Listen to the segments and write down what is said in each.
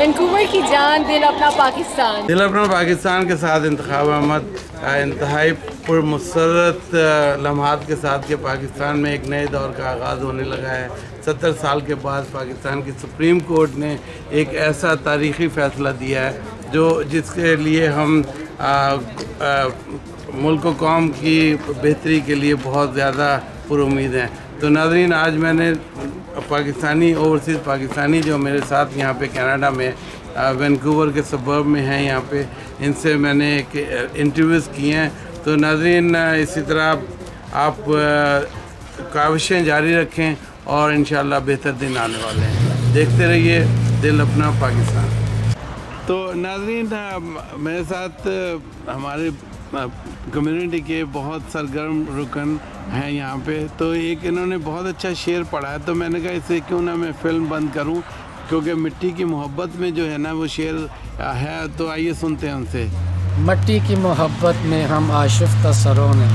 Vancouver کی جان، دل اپنا پاکستان۔ دل اپنا پاکستان کے ساتھ انتخاب احمد انتہائی پر مسرت لمحات کے ساتھ کہ پاکستان میں ایک نئے دور کا آغاز ہونے لگا ہے۔ ستر سال کے بعد پاکستان کی سپریم کورٹ نے ایک ایسا تاریخی فیصلہ دیا ہے، جو جس کے لیے ہم ملک و قوم کی بہتری کے لیے بہت زیادہ پر امید ہیں۔ تو ناظرین، آج میں نے پاکستانی اوورسیز پاکستانی جو میرے ساتھ یہاں پہ کینیڈا میں وینکوور کے سبب میں ہیں یہاں پہ، ان سے میں نے ایک انٹرویوز کیے ہیں۔ تو ناظرین اسی طرح آپ کاوشیں جاری رکھیں اور انشاءاللہ بہتر دن آنے والے ہیں۔ دیکھتے رہیے دل اپنا پاکستان۔ تو ناظرین میرے ساتھ ہمارے کمیونٹی کے بہت سرگرم رکن ہیں یہاں پہ۔ تو ایک انہوں نے بہت اچھا شعر پڑھا ہے۔ تو میں نے کہا اسے کیوں نہ میں فلم بند کروں، کیونکہ مٹی کی محبت میں جو ہے نا وہ شعر ہے، تو آئیے سنتے ہیں ان سے۔ مٹی کی محبت میں ہم آشفتہ سروں نے،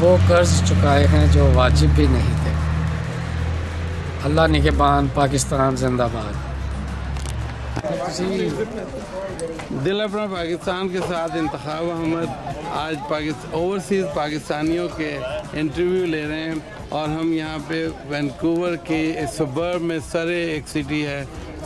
وہ قرض چکائے ہیں جو واجب بھی نہیں تھے۔ اللہ نگہبان پاکستان زندہ باد۔ جی دل اپنا پاکستان کے ساتھ انتخاب احمد آج پاکستان اوورسیز پاکستانیوں کے انٹرویو لے رہے ہیں اور ہم یہاں پہ وینکوور کے صبر میں سرے ایک سٹی ہے،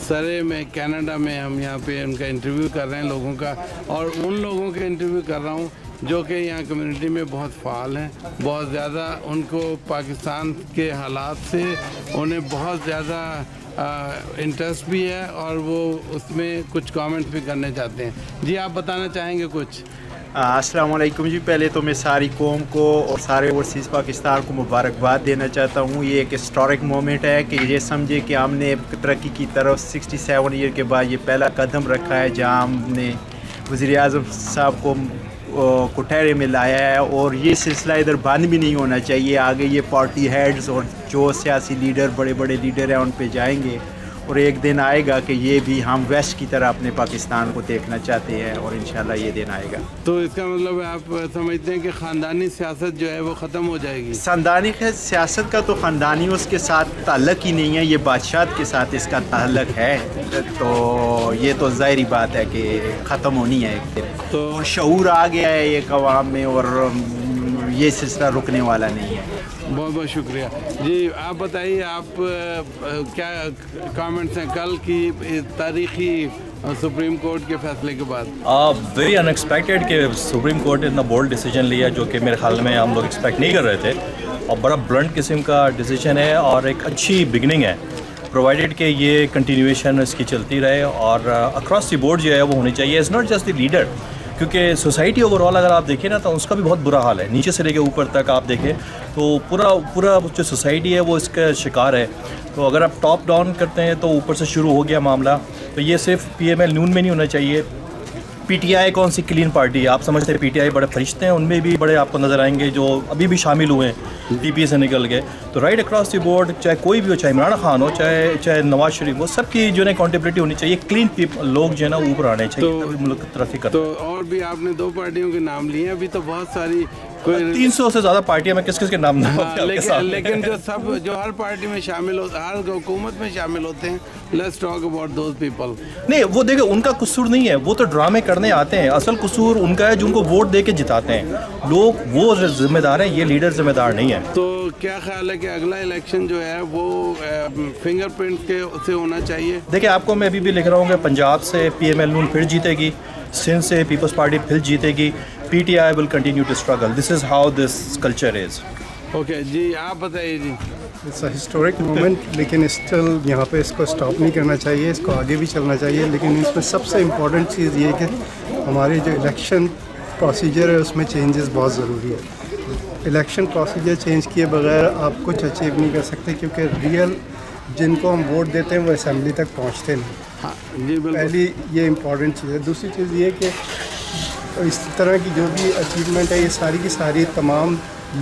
سرے میں کینیڈا میں ہم یہاں پہ ان کا انٹرویو کر رہے ہیں لوگوں کا اور ان لوگوں کے انٹرویو کر رہا ہوں جو کہ یہاں کمیونٹی میں بہت فعال ہیں۔ بہت زیادہ ان کو پاکستان کے حالات سے، انہیں بہت زیادہ انٹرسٹ بھی ہے اور وہ اس میں کچھ کامنٹ بھی کرنے چاہتے ہیں۔ جی آپ بتانا چاہیں گے کچھ؟ السلام علیکم جی۔ پہلے تو میں ساری قوم کو اور سارے اوورسیز پاکستان کو مبارکباد دینا چاہتا ہوں۔ یہ ایک ہسٹورک مومنٹ ہے کہ یہ سمجھے کہ ہم نے ترقی کی طرف سکسٹی سیون ایئر کے بعد یہ پہلا قدم رکھا ہے جہاں ہم نے وزیر اعظم صاحب کو کٹہرے میں لایا ہے اور یہ سلسلہ ادھر بند بھی نہیں ہونا چاہیے، آگے یہ پارٹی ہیڈز اور جو سیاسی لیڈر، بڑے بڑے لیڈر ہیں، ان پہ جائیں گے۔ اور ایک دن آئے گا کہ یہ بھی ہم ویسٹ کی طرح اپنے پاکستان کو دیکھنا چاہتے ہیں اور انشاءاللہ یہ دن آئے گا۔ تو اس کا مطلب آپ سمجھتے ہیں کہ خاندانی سیاست جو ہے وہ ختم ہو جائے گی؟ خاندانی سیاست کا تو خاندانی اس کے ساتھ تعلق ہی نہیں ہے یہ بادشاہت کے ساتھ اس کا تعلق ہے۔ تو یہ تو ظاہری بات ہے کہ ختم ہونی ہے ایک دن۔ تو شعور آ گیا ہے ایک عوام میں اور یہ سلسلہ رکنے والا نہیں ہے۔ بہت بہت شکریہ۔ جی آپ بتائیے، آپ کیا کامنٹس ہیں کل کی تاریخی سپریم کورٹ کے فیصلے کے بعد؟ ویری ان ایکسپیکٹیڈ کہ سپریم کورٹ نے اتنا بولڈ ڈیسیجن لیا جو کہ میرے خیال میں ہم لوگ ایکسپیکٹ نہیں کر رہے تھے۔ اور بڑا بلنٹ قسم کا ڈیسیجن ہے اور ایک اچھی بگننگ ہے۔ پرووائڈیڈ کہ یہ کنٹینیویشن اس کی چلتی رہے اور اکراس دی بورڈ جو ہے وہ ہونی چاہیے۔ Is not just the leader کیونکہ سوسائٹی اوور آل اگر آپ دیکھیں نا تو اس کا بھی بہت برا حال ہے۔ نیچے سے لے کے اوپر تک آپ دیکھیں تو پورا پورا جو سوسائٹی ہے وہ اس کا شکار ہے۔ تو اگر آپ ٹاپ ڈاؤن کرتے ہیں تو اوپر سے شروع ہو گیا معاملہ۔ تو یہ صرف پی ایم ایل نون میں نہیں ہونا چاہیے۔ پی ٹی آئی کون سی کلین پارٹی ہے؟ آپ سمجھتے ہیں پی ٹی آئی بڑے فرشتے ہیں، ان میں بھی بڑے آپ کو نظر آئیں گے جو ابھی بھی شامل ہوئے ہیں پی پی سے نکل گئے تو رائٹ اکراس دی بورڈ چاہے کوئی بھی ہو، چاہے عمران خان ہو، چاہے چاہے نواز شریف ہو، سب کی جو ہے اکاؤنٹیبلٹی ہونی چاہیے۔ کلین پیپل لوگ جو ہے نا اوپر آنے چاہیے ملک ترقی کر تو اور بھی آپ نے دو پارٹیوں کے نام لیے ہیں، ابھی تو بہت ساری تین سو سے زیادہ پارٹیاں میں کس کس کے نام لیکن جو سب جو ہر پارٹی میں شامل ہر حکومت میں شامل ہوتے ہیں let's talk about those people نہیں وہ دیکھیں ان کا قصور نہیں ہے۔ وہ تو ڈرامے کرنے آتے ہیں۔ اصل قصور ان کا ہے جو ان کو ووٹ دے کے جتاتے ہیں۔ لوگ وہ ذمہ دار ہیں یہ لیڈر ذمہ دار نہیں ہے۔ تو کیا خیال ہے کہ اگلا الیکشن جو ہے وہ فنگر پرنٹ کے سے ہونا چاہیے؟ دیکھیں آپ کو میں ابھی بھی لکھ رہا ہوں کہ پنجاب سے پی ایم ایل نون پھر جیتے گی سندھ سے پیپلز پارٹی پھر جیتے گی۔ P T I will continue to struggle this is how this culture is okay جی آپ بتائیے جی اٹس اے ہسٹورک مومنٹ لیکن اسٹل یہاں پہ اس کو اسٹاپ نہیں کرنا چاہیے اس کو آگے بھی چلنا چاہیے لیکن اس میں سب سے امپورٹنٹ چیز یہ کہ ہماری جو الیکشن پروسیجر ہے اس میں چینجز بہت ضروری ہے الیکشن پروسیجر چینج کیے بغیر آپ کچھ اچیو نہیں کر سکتے کیونکہ ریئل جن کو ہم ووٹ دیتے ہیں وہ اسمبلی تک پہنچتے نہیں ہاں جی پہلی یہ امپورٹنٹ چیز ہے دوسری چیز یہ کہ اس طرح کی جو بھی اچیومنٹ ہے یہ ساری کی ساری تمام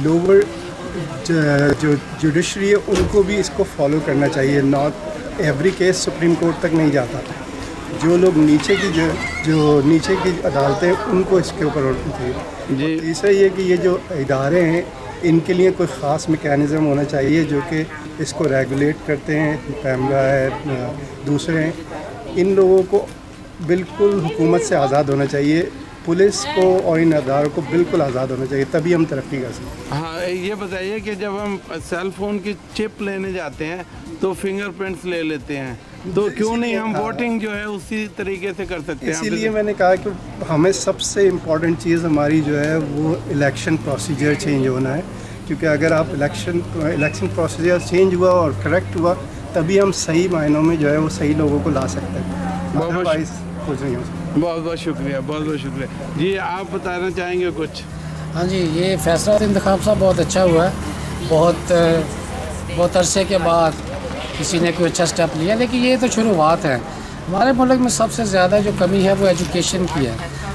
لوور جو جوڈیشری ہے ان کو بھی اس کو فالو کرنا چاہیے۔ Not every case Supreme Court تک نہیں جاتا۔ جو لوگ نیچے کی جو جو نیچے کی عدالتیں ان کو اس کے اوپر ہوتی چاہیے۔ جی۔ تیسرا یہ کہ یہ جو ادارے ہیں ان کے لیے کوئی خاص میکینزم ہونا چاہیے جو کہ اس کو ریگولیٹ کرتے ہیں۔ پیمرا ہے دوسرے ہیں۔ ان لوگوں کو بالکل حکومت سے آزاد ہونا چاہیے۔ پولیس کو اور ان اداروں کو بالکل آزاد ہونا چاہیے تبھی ہم ترقی کر سکتے ہیں۔ ہاں یہ بتائیے کہ جب ہم سیل فون کی چپ لینے جاتے ہیں تو فنگر پرنٹس لے لیتے ہیں۔ تو کیوں نہیں ہم ووٹنگ جو ہے اسی طریقے سے کر سکتے ہیں؟ اسی لیے میں نے کہا کہ ہمیں سب سے امپورٹنٹ چیز ہماری جو ہے وہ الیکشن پروسیجر چینج ہونا ہے۔ کیونکہ اگر آپ الیکشن الیکشن پروسیجر چینج ہوا اور کریکٹ ہوا تبھی ہم صحیح معنوں میں جو ہے وہ صحیح لوگوں کو لا سکتے ہیں۔ Otherwise کچھ نہیں ہو سکتا۔ بہت بہت شکریہ، بہت بہت شکریہ۔ جی آپ بتانا چاہیں گے کچھ؟ ہاں جی یہ فیصلہ انتخاب صاحب بہت اچھا ہوا ہے۔ بہت بہت عرصے کے بعد کسی نے کوئی اچھا اسٹیپ لیا۔ لیکن یہ تو شروعات ہے ہمارے ملک میں سب سے زیادہ جو کمی ہے وہ ایجوکیشن کی ہے۔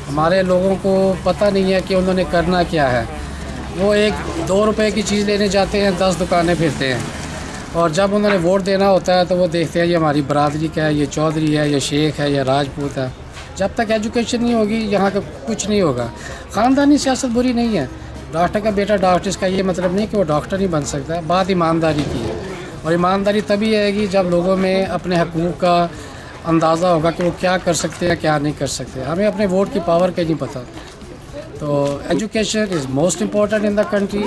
ہمارے لوگوں کو پتہ نہیں ہے کہ انہوں نے کرنا کیا ہے۔ وہ ایک دو روپے کی چیز لینے جاتے ہیں، دس دکانیں پھرتے ہیں۔ اور جب انہوں نے ووٹ دینا ہوتا ہے تو وہ دیکھتے ہیں، یہ ہماری برادری کا ہے، یہ چودھری ہے، یہ شیخ ہے، یہ راجپوت ہے۔ جب تک ایجوکیشن نہیں ہوگی، یہاں کا کچھ نہیں ہوگا۔ خاندانی سیاست بری نہیں ہے۔ ڈاکٹر کا بیٹا ڈاکٹر، اس کا یہ مطلب نہیں کہ وہ ڈاکٹر نہیں بن سکتا ہے، بات ایمانداری کی ہے۔ اور ایمانداری تبھی آئے گی جب لوگوں میں اپنے حقوق کا اندازہ ہوگا کہ وہ کیا کر سکتے ہیں، کیا نہیں کر سکتے۔ ہمیں اپنے ووٹ کی پاور کا نہیں پتہ۔ تو education is most important in the country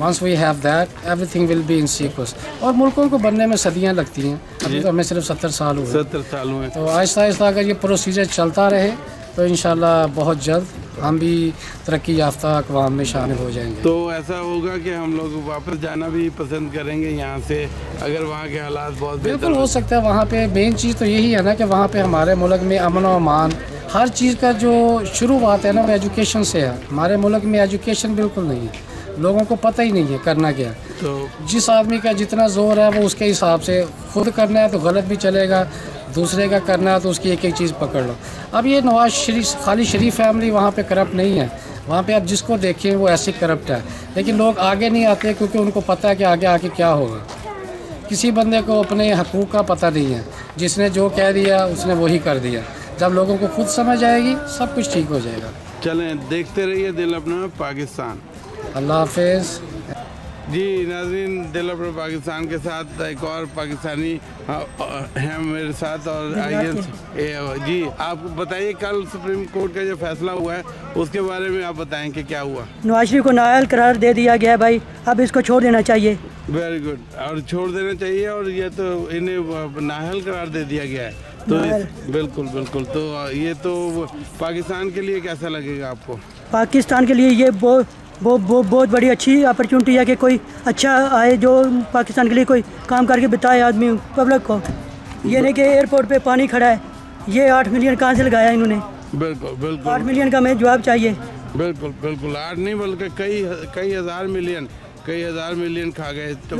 once we have that everything will be in sequence اور ملکوں کو بننے میں صدیاں لگتی ہیں. ابھی تو ہمیں صرف ستر سال ہوئے. ستر سال ہوئے. تو آہستہ آہستہ اگر یہ پروسیجر چلتا رہے تو انشاءاللہ بہت جلد ہم بھی ترقی یافتہ اقوام میں شامل ہو جائیں گے. تو ایسا ہوگا کہ ہم لوگ واپس جانا بھی پسند کریں گے یہاں سے اگر وہاں کے حالات بہت بالکل ہو سکتا ہے وہاں پہ مین چیز تو یہی ہے نا کہ وہاں پہ ہمارے ملک میں امن و امان ہر چیز کا جو شروعات ہے نا وہ ایجوکیشن سے ہے۔ ہمارے ملک میں ایجوکیشن بالکل نہیں ہے۔ لوگوں کو پتہ ہی نہیں ہے کرنا کیا تو جس آدمی کا جتنا زور ہے وہ اس کے حساب سے خود کرنا ہے تو غلط بھی چلے گا دوسرے کا کرنا ہے تو اس کی ایک ایک چیز پکڑ لو۔ اب یہ نواز شریف خالی شریف فیملی وہاں پہ کرپٹ نہیں ہے۔ وہاں پہ آپ جس کو دیکھیں وہ ایسی کرپٹ ہے۔ لیکن لوگ آگے نہیں آتے کیونکہ ان کو پتہ ہے کہ آگے آ کے کیا ہوگا۔ کسی بندے کو اپنے حقوق کا پتہ نہیں ہے۔ جس نے جو کہہ دیا اس نے وہی کر دیا۔ جب لوگوں کو خود سمجھ آئے گی سب کچھ ٹھیک ہو جائے گا۔ چلیں دیکھتے رہیے دل اپنا پاکستان۔ اللہ حافظ۔ جی ناظرین دل اپنا پاکستان کے ساتھ ایک اور پاکستانی ہیں میرے ساتھ اور آئیے۔ جی آپ بتائیے کل سپریم کورٹ کا جو فیصلہ ہوا ہے اس کے بارے میں آپ بتائیں کہ کیا ہوا؟ نواز شریف کو نااہل قرار دے دیا گیا ہے بھائی۔ اب اس کو چھوڑ دینا چاہیے۔ ویری گڈ اور چھوڑ دینا چاہیے اور یہ تو انہیں نااہل قرار دے دیا گیا ہے۔ تو۔ بالکل بالکل۔ تو یہ تو پاکستان کے لیے کیسا لگے گا آپ کو؟ پاکستان کے لیے یہ بہت بہت بہت بڑی اچھی اپرچونٹی ہے کہ کوئی اچھا آئے جو پاکستان کے لیے کوئی کام کر کے بتائے آدمی پبلک کو۔ یہ نہیں کہ ایئرپورٹ پہ پانی کھڑا ہے۔ یہ آٹھ ملین کہاں سے لگایا انہوں نے؟ بالکل آٹھ بالکل ملین کا ہمیں جواب چاہیے۔ بالکل بالکل۔ آٹھ نہیں بلکہ کئی کئی ہزار ملین کئی ہزار ملین کھا گئے۔ تو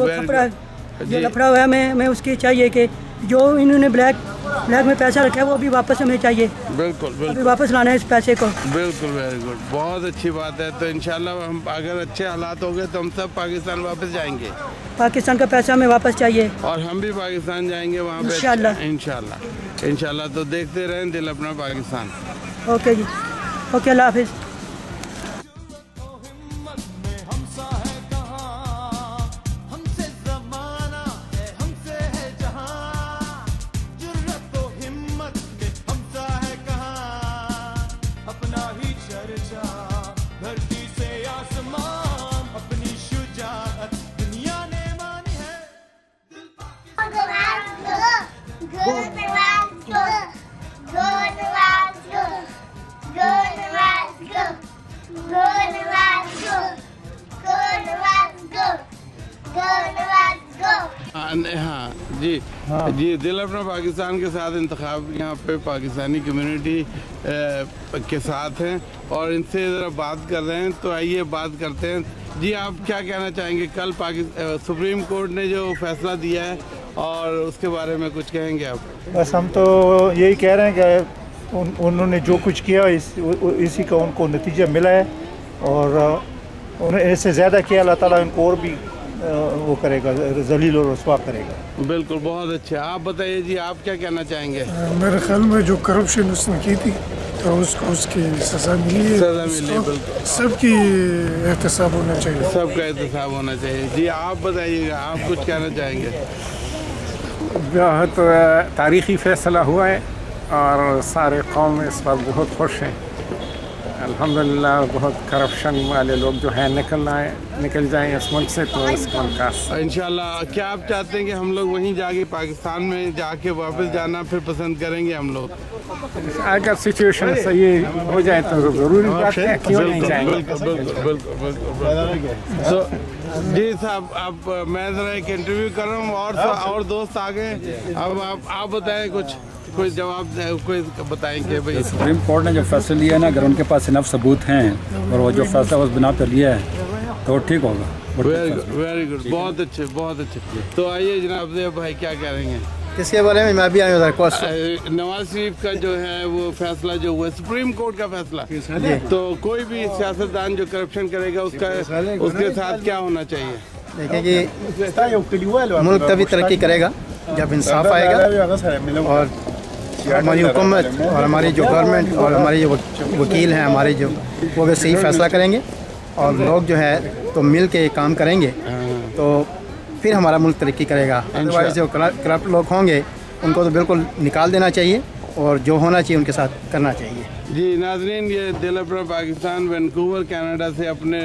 جو لفڑا ہوا ہے ہمیں ہمیں اس کی چاہیے کہ جو انہوں نے بلیک بلیک میں پیسہ رکھا ہے وہ بھی واپس ہمیں چاہیے۔ بالکل ابھی بالکل واپس لانا ہے اس پیسے کو۔ بالکل ویری گڈ بہت اچھی بات ہے۔ تو انشاءاللہ ہم اگر اچھے حالات ہو گئے تو ہم سب پاکستان واپس جائیں گے۔ پاکستان کا پیسہ ہمیں واپس چاہیے۔ اور ہم بھی پاکستان جائیں گے وہاں پہ۔ انشاءاللہ۔ انشاءاللہ۔ انشاءاللہ۔ تو دیکھتے رہیں۔ دل اپنا پاکستان۔ اوکے جی۔ اوکے اللہ حافظ۔ ہاں ہاں، جی۔ جی دل اپنا پاکستان کے ساتھ انتخاب یہاں پہ پاکستانی کمیونٹی کے ساتھ ہیں۔ اور ان سے ذرا بات کر رہے ہیں تو آئیے بات کرتے ہیں۔ جی آپ کیا کہنا چاہیں گے؟ کل سپریم کورٹ نے جو فیصلہ دیا ہے اور اس کے بارے میں کچھ کہیں گے آپ؟ بس ہم تو یہی کہہ رہے ہیں کہ ان انہوں نے جو کچھ کیا اس اسی کا ان کو نتیجہ ملا ہے اور انہیں اس سے زیادہ کیا اللہ تعالیٰ ان کو اور بھی وہ کرے گا ذلیل اور رسوا کرے گا۔ بالکل بہت اچھا۔ آپ بتائیے جی آپ کیا کہنا چاہیں گے؟ میرے خیال میں جو کرپشن اس نے کی تھی تو اس کو اس کی سزا ملی ہے۔ سزا ملی بالکل۔ سب کی احتساب ہونا چاہیے۔ سب کا احتساب ہونا چاہیے۔ جی آپ بتائیے گا آپ کچھ کہنا چاہیں گے؟ بہت تاریخی فیصلہ ہوا ہے۔ اور سارے قوم اس پر بہت خوش ہیں۔ الحمدللہ بہت کرپشن والے لوگ جو ہیں نکل آئے نکل جائیں اس ملک سے تو اس ملک کا۔ انشاءاللہ کیا آپ چاہتے ہیں کہ ہم لوگ وہیں جا کے پاکستان میں جا کے واپس جانا پھر پسند کریں گے ہم لوگ؟ اگر سچویشن صحیح ہو جائے تو ضروری بات ہے کیوں نہیں جائیں گے؟ جی صاحب آپ میں ذرا ایک انٹرویو کر رہا ہوں اور اور دوست آ گئے اب آپ آپ بتائیں کچھ۔ کوئی جواب کوئی بتائیں کہ بھائی۔ سپریم کورٹ نے جو فیصلہ لیا ہے نا اگر ان کے پاس انف ثبوت ہیں اور وہ جو فیصلہ اس بنا پہ لیا ہے تو ٹھیک ہوگا۔ ویری گڈ ویری گڈ بہت اچھے بہت اچھے۔ تو آئیے جناب زیب بھائی کیا کہہ رہے ہیں؟ کس کے بارے میں؟ میں بھی آیا ہوں نواز شریف کا جو ہے وہ فیصلہ جو ہوا سپریم کورٹ کا فیصلہ۔ تو کوئی بھی سیاستدان جو کرپشن کرے گا اس کا اس کے ساتھ کیا ہونا چاہیے؟ دیکھیں کہ ملک تبھی ترقی کرے گا جب انصاف آئے گا اور ہماری حکومت اور ہماری جو گورنمنٹ اور ہماری جو وکیل ہیں ہمارے جو وہ بھی صحیح فیصلہ کریں گے اور لوگ جو ہے تو مل کے کام کریں گے۔ تو پھر ہمارا ملک ترقی کرے گا۔ ادروائز جو کرپٹ لوگ ہوں گے ان کو تو بالکل نکال دینا چاہیے اور جو ہونا چاہیے ان کے ساتھ کرنا چاہیے۔ جی ناظرین یہ دل اپنا پاکستان وینکوور کینیڈا سے اپنے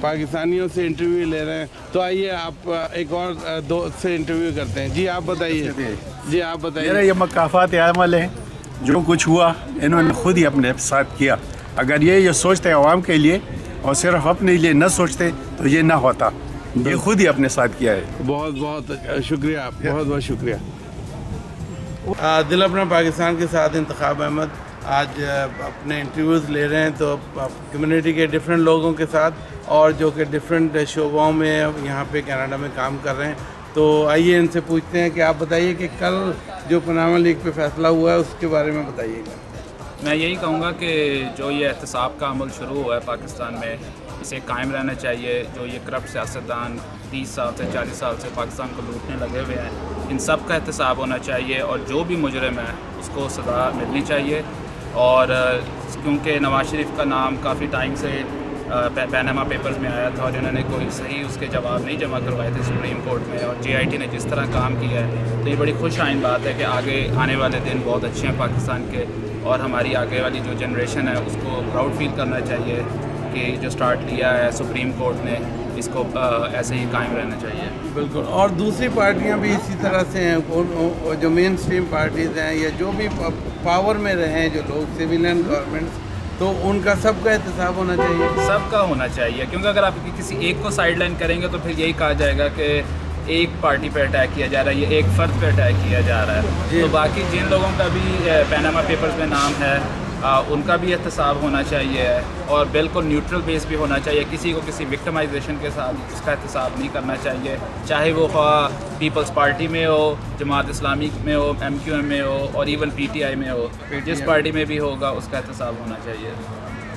پاکستانیوں سے انٹرویو لے رہے ہیں۔ تو آئیے آپ ایک اور دوست سے انٹرویو کرتے ہیں۔ جی آپ بتائیے۔ جی آپ بتائیے۔ میرا یہ مقافات عمل ہے جو کچھ ہوا انہوں نے خود ہی اپنے ساتھ کیا۔ اگر یہ یہ سوچتے عوام کے لیے اور صرف اپنے لیے نہ سوچتے تو یہ نہ ہوتا۔ یہ خود ہی اپنے ساتھ کیا ہے۔ بہت بہت شکریہ آپ۔ بہت بہت شکریہ۔ دل اپنا پاکستان کے ساتھ انتخاب احمد۔ آج اپنے انٹرویوز لے رہے ہیں تو کمیونٹی کے ڈفرینٹ لوگوں کے ساتھ اور جو کہ ڈفرینٹ شعبوں میں یہاں پہ کینیڈا میں کام کر رہے ہیں۔ تو آئیے ان سے پوچھتے ہیں کہ آپ بتائیے کہ کل جو پناما لیگ پہ فیصلہ ہوا ہے، اس کے بارے میں بتائیے۔ گا میں یہی کہوں گا کہ جو یہ احتساب کا عمل شروع ہوا ہے پاکستان میں، اسے قائم رہنا چاہیے۔ جو یہ کرپٹ سیاستدان تیس سال سے چالیس سال سے پاکستان کو لوٹنے لگے ہوئے ہیں، ان سب کا احتساب ہونا چاہیے اور جو بھی مجرم ہے اس کو سزا ملنی چاہیے۔ اور کیونکہ نواز شریف کا نام کافی ٹائم سے پینما پیپرز میں آیا تھا اور انہوں نے کوئی صحیح اس کے جواب نہیں جمع کروائے تھے سپریم کورٹ میں اور جے آئی ٹی نے جس طرح کام کیا ہے، تو یہ بڑی خوش آئند بات ہے کہ آگے آنے والے دن بہت اچھے ہیں پاکستان کے اور ہماری آگے والی جو جنریشن ہے، اس کو پراؤڈ فیل کرنا چاہیے کہ جو سٹارٹ لیا ہے سپریم کورٹ نے، اس کو ایسے ہی قائم رہنا چاہیے۔ بالکل۔ اور دوسری پارٹیاں بھی اسی طرح سے ہیں جو مین اسٹریم پارٹیز ہیں یا جو بھی پاور میں رہے ہیں جو لوگ سویلین گورنمنٹس تو ان کا سب کا احتساب ہونا چاہیے۔ سب کا ہونا چاہیے کیونکہ اگر آپ کسی ایک کو سائڈ لائن کریں گے تو پھر یہی کہا جائے گا کہ ایک پارٹی پہ اٹیک کیا جا رہا ہے یہ ایک فرد پہ اٹیک کیا جا رہا ہے۔ تو باقی جن لوگوں کا بھی پیناما پیپرز میں نام ہے ان کا بھی احتساب ہونا چاہیے اور بالکل نیوٹرل بیس بھی ہونا چاہیے کسی کو کسی وکٹمائزیشن کے ساتھ اس کا احتساب نہیں کرنا چاہیے۔ چاہے وہ خواہ پیپلز پارٹی میں ہو جماعت اسلامی میں ہو ایم کیو ایم میں ہو اور ایون پی ٹی آئی میں ہو جس پارٹی میں بھی ہوگا اس کا احتساب ہونا چاہیے۔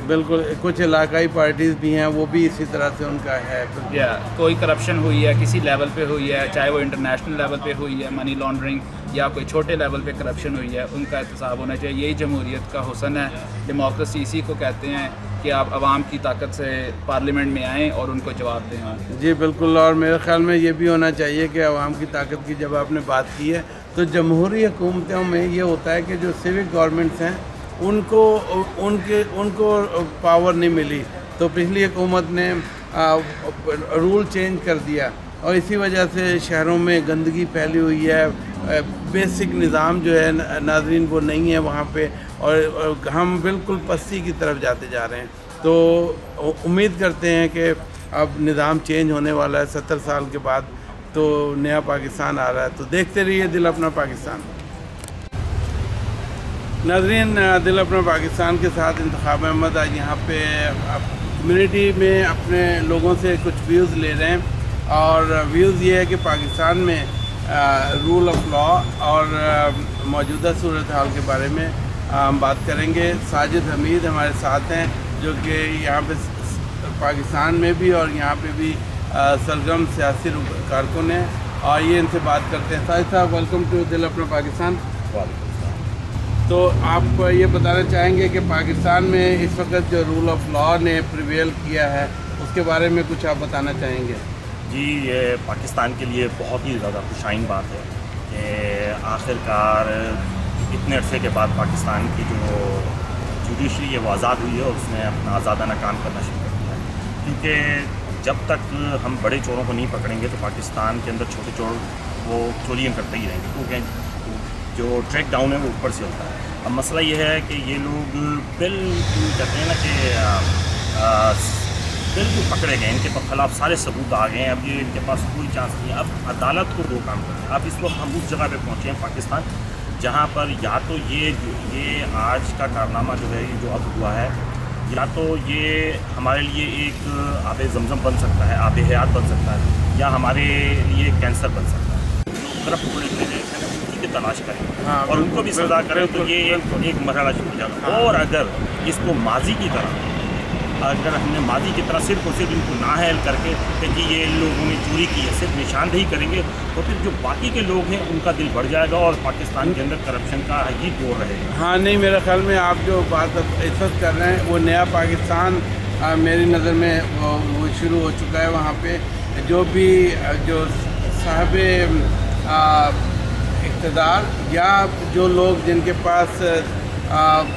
بالکل کچھ علاقائی پارٹیز بھی ہیں وہ بھی اسی طرح سے ان کا ہے۔ یا کوئی کرپشن ہوئی ہے کسی لیول پہ ہوئی ہے چاہے وہ انٹرنیشنل لیول پہ ہوئی ہے منی لانڈرنگ یا کوئی چھوٹے لیول پہ کرپشن ہوئی ہے، ان کا احتساب ہونا چاہیے۔ یہی جمہوریت کا حسن ہے۔ ڈیموکریسی اسی کو کہتے ہیں کہ آپ عوام کی طاقت سے پارلیمنٹ میں آئیں اور ان کو جواب دیں۔ جی بالکل۔ اور میرے خیال میں یہ بھی ہونا چاہیے کہ عوام کی طاقت کی جب آپ نے بات کی ہے، تو جمہوری حکومتوں میں یہ ہوتا ہے کہ جو سیوک گورنمنٹس ہیں، ان کو، ان کے، ان کو پاور نہیں ملی۔ تو پچھلی حکومت نے رول چینج کر دیا۔ اور اسی وجہ سے شہروں میں گندگی پھیلی ہوئی ہے۔ بیسک نظام جو ہے، ناظرین وہ نہیں ہے وہاں پہ، اور ہم بالکل پستی کی طرف جاتے جا رہے ہیں۔ تو امید کرتے ہیں کہ اب نظام چینج ہونے والا ہے، ستر سال کے بعد تو نیا پاکستان آ رہا ہے۔ تو دیکھتے رہیے دل اپنا پاکستان۔ ناظرین، دل اپنا پاکستان کے ساتھ انتخاب احمد، آج یہاں پہ کمیونٹی میں اپنے لوگوں سے کچھ ویوز لے رہے ہیں۔ اور ویوز یہ ہے کہ پاکستان میں رول آف لا اور موجودہ صورتحال کے بارے میں ہم بات کریں گے۔ ساجد حمید ہمارے ساتھ ہیں جو کہ یہاں پہ پاکستان میں بھی اور یہاں پہ بھی سرگرم سیاسی کارکن ہیں۔ اور یہ ان سے بات کرتے ہیں۔ ساجد صاحب ویلکم ٹو دل اپنا پاکستان۔ تو آپ یہ بتانا چاہیں گے کہ پاکستان میں اس وقت جو رول آف لا نے پریویل کیا ہے اس کے بارے میں کچھ آپ بتانا چاہیں گے؟ جی یہ پاکستان کے لیے بہت ہی زیادہ خوشائن بات ہے کہ آخر کار اتنے عرصے کے بعد پاکستان کی جو جوڈیشری ہے وہ آزاد ہوئی ہے اور اس نے اپنا آزادانہ کام کرنا شروع کر دیا ہے۔ کیونکہ جب تک ہم بڑے چوروں کو نہیں پکڑیں گے تو پاکستان کے اندر چھوٹے چور وہ چوریاں کرتے ہی رہیں گے۔ کیونکہ جو ٹریک ڈاؤن ہے وہ اوپر سے ہوتا ہے۔ اب مسئلہ یہ ہے کہ یہ لوگ بالکل کہتے ہیں نا کہ بالکل پکڑے گئے ان کے خلاف سارے ثبوت آ گئے ہیں۔ اب یہ ان کے پاس کوئی چانس نہیں ہے۔ اب عدالت کو دو کام کرتے ہیں۔ اب اس وقت ہم اس جگہ پہ پہنچے ہیں پاکستان جہاں پر یا تو یہ یہ آج کا کارنامہ جو ہے جو اب ہوا ہے یا تو یہ ہمارے لیے ایک آب زمزم بن سکتا ہے آب حیات بن سکتا ہے یا ہمارے لیے کینسر بن سکتا ہے۔ طرف پولیس میں اسی کی تلاش کریں۔ اور ان کو بھی سزا کریں تو یہ ایک مرحلہ شروع ہو جائے اور اگر اس کو ماضی کی طرح اگر ہم نے ماضی کی طرح صرف اور صرف ان کو نااہل کر کے کہ جی یہ لوگوں نے چوری کی ہے، صرف نشاندہی کریں گے تو پھر جو باقی کے لوگ ہیں ان کا دل بڑھ جائے گا اور پاکستان کے اندر کرپشن کا ہی دور رہے گا۔ ہاں نہیں، میرے خیال میں آپ جو بات عزت کر رہے ہیں، وہ نیا پاکستان میری نظر میں وہ شروع ہو چکا ہے وہاں پہ۔ جو بھی، جو صاحب اقتدار یا جو لوگ جن کے پاس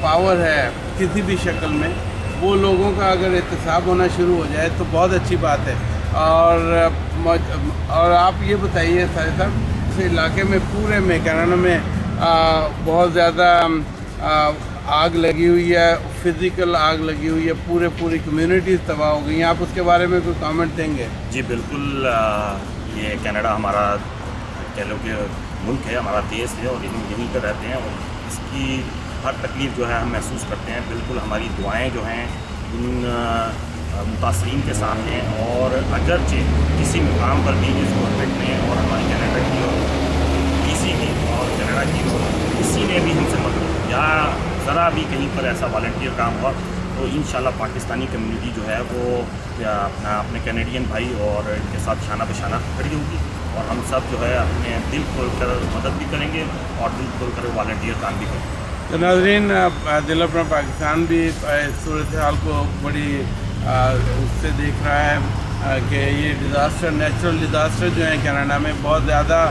پاور ہے کسی بھی شکل میں وہ لوگوں کا اگر احتساب ہونا شروع ہو جائے تو بہت اچھی بات ہے۔ اور اور آپ یہ بتائیے سارے صاحب، اس علاقے میں پورے میں کینیڈا میں بہت زیادہ آگ لگی ہوئی ہے فزیکل آگ لگی ہوئی ہے، پورے پوری کمیونٹیز تباہ ہو گئی ہیں۔ آپ اس کے بارے میں کوئی کامنٹ دیں گے؟ جی بالکل یہ کینیڈا ہمارا کہہ لو کہ ملک ہے، ہمارا دیش ہے اور یہیں پہ رہتے ہیں۔ اور اس کی ہر تکلیف جو ہے ہم محسوس کرتے ہیں۔ بالکل ہماری دعائیں جو ہیں ان متاثرین کے ساتھ ہیں۔ اور اگرچہ کسی مقام پر بھی اس گورنمنٹ نے اور ہماری کینیڈا کی اور ڈی سی کی اور کینیڈا کی کسی نے بھی ہم سے مدد یا ذرا بھی کہیں پر ایسا والنٹیئر کام ہوا تو انشاءاللہ پاکستانی کمیونٹی جو ہے وہ اپنا، اپنے کینیڈین بھائی اور ان کے ساتھ شانہ بشانہ کھڑی ہوگی۔ اور ہم سب جو ہے اپنے دل کھول کر مدد بھی کریں گے اور دل کھول کر والنٹیئر کام بھی کریں گے۔ تو ناظرین دل اپنا پاکستان بھی صورتحال کو بڑی اس سے دیکھ رہا ہے کہ یہ ڈیزاسٹر نیچرل ڈیزاسٹر جو ہیں کینیڈا میں بہت زیادہ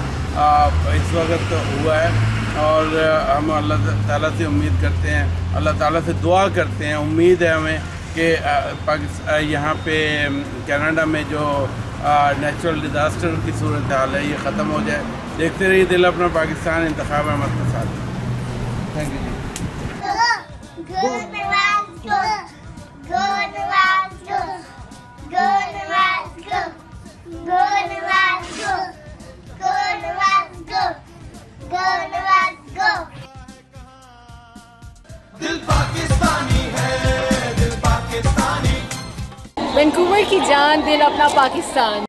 اس وقت ہوا ہے۔ اور ہم اللہ تعالیٰ سے امید کرتے ہیں، اللہ تعالیٰ سے دعا کرتے ہیں، امید ہے ہمیں کہ یہاں پہ کینیڈا میں جو نیچرل ڈیزاسٹر کی صورتحال ہے، یہ ختم ہو جائے۔ دیکھتے رہیے، دل اپنا پاکستان، انتخاب احمد کے ساتھ۔ Thank you. جی۔ وینکوور کی جان دل اپنا پاکستان